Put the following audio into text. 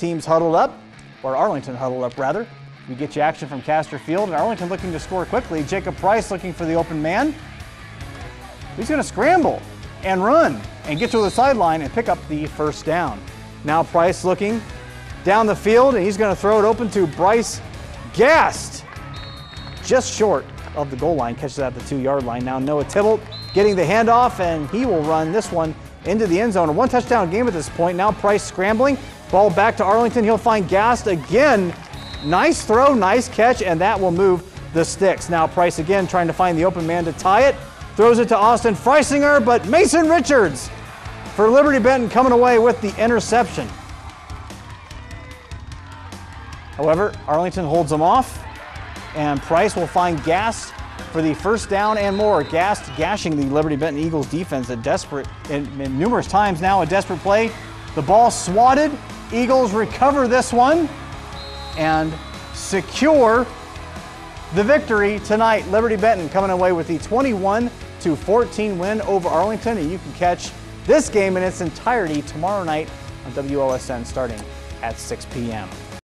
teams huddled up, or Arlington huddled up rather. We get you action from Castor Field, and Arlington looking to score quickly. Jacob Price looking for the open man. He's going to scramble and run and get to the sideline and pick up the first down. Now Price looking down the field, and he's going to throw it open to Bryce Gast. Just short of the goal line, catches at the two yard line. Now Noah Tybalt getting the handoff, and he will run this one into the end zone. A one touchdown game at this point. Now Price scrambling. Ball back to Arlington. He'll find Gast again. Nice throw, nice catch, and that will move the sticks. Now Price again trying to find the open man to tie it. Throws it to Austin Freisinger, but Mason Richards for Liberty Benton coming away with the interception. However, Arlington holds them off, and Price will find Gast for the first down and more. Gast gashing the Liberty Benton Eagles defense at desperate, and numerous times now, a desperate play. The ball swatted. Eagles recover this one and secure the victory tonight. Liberty Benton coming away with the 21 to 14 win over Arlington, and you can catch this game in its entirety tomorrow night on WOSN starting at 6 p.m.